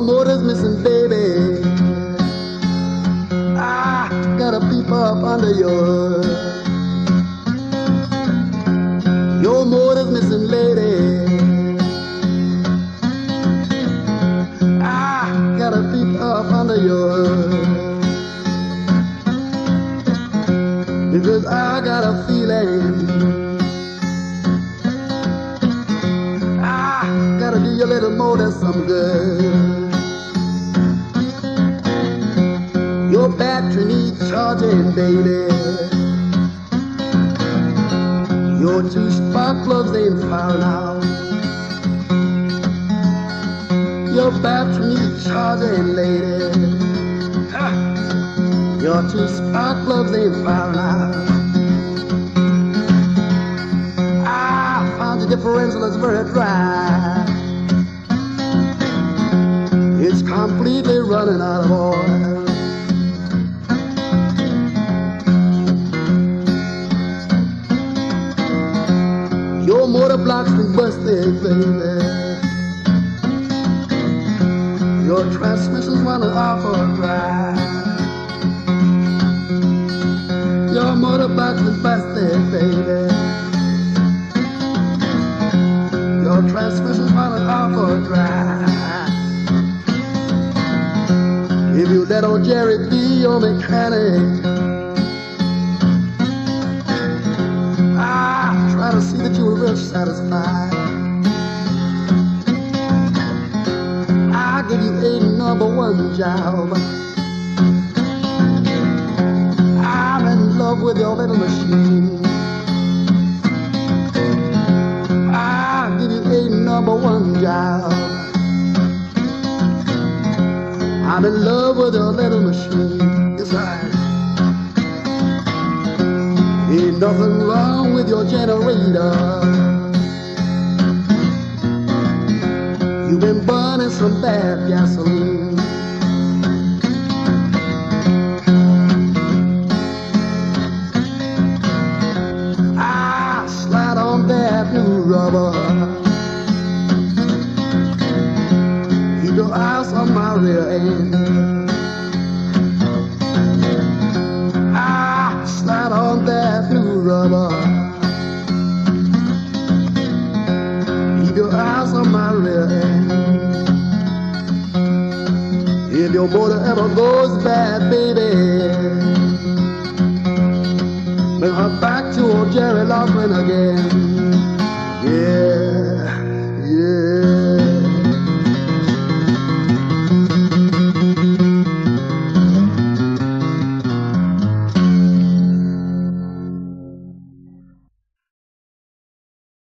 Motor's missing, baby. I gotta peep up under your. Your motor's missing, lady. I gotta peep up under your. Because I got a feeling. Gotta do a little more than some good. Your battery needs charging, baby. Your two spark plugs ain't firing out. Your battery needs charging, lady. Your two spark plugs ain't firing out. I found the differential is very dry. It's completely running out of oil. Blocks been busted, baby. Your transmission's running off of drive. Your motor blocks been busted, baby. Your transmission's running off of drive. If you let old Gerry be your mechanic, satisfied. I give you a number one job. I'm in love with your little machine. I give you a number one job. I'm in love with your little machine. Yes, I. Ain't nothing wrong with your generator. You've been burning some bad gasoline. I slide on that new rubber. Keep your eyes on my rear end. Your eyes on my rear. If your motor ever goes bad, baby, bring her back to old Gerry Lockran again.